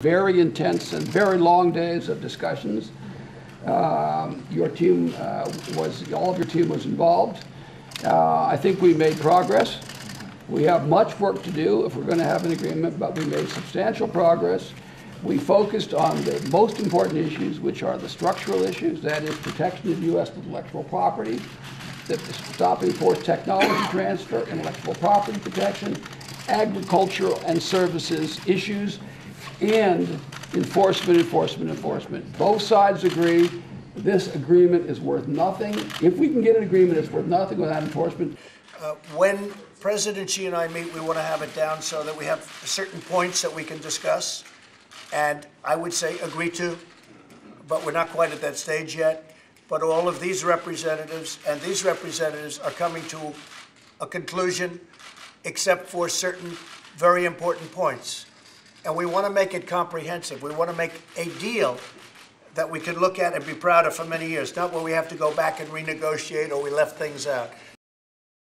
very intense and very long days of discussions. Um, Your team uh, was, all of your team was involved. Uh, I think we made progress. We have much work to do if we're going to have an agreement, but we made substantial progress. We focused on the most important issues, which are the structural issues, that is protection of U.S. intellectual property, the stopping forced technology transfer, intellectual property protection, agricultural and services issues, and enforcement, enforcement, enforcement. Both sides agree this agreement is worth nothing. If we can get an agreement, it's worth nothing without enforcement. Uh, When President Xi and I meet, we want to have it down so that we have certain points that we can discuss. And I would say agree to, but we're not quite at that stage yet. But all of these representatives and these representatives are coming to a conclusion, except for certain very important points. And we want to make it comprehensive. We want to make a deal that we can look at and be proud of for many years, not where we have to go back and renegotiate or we left things out.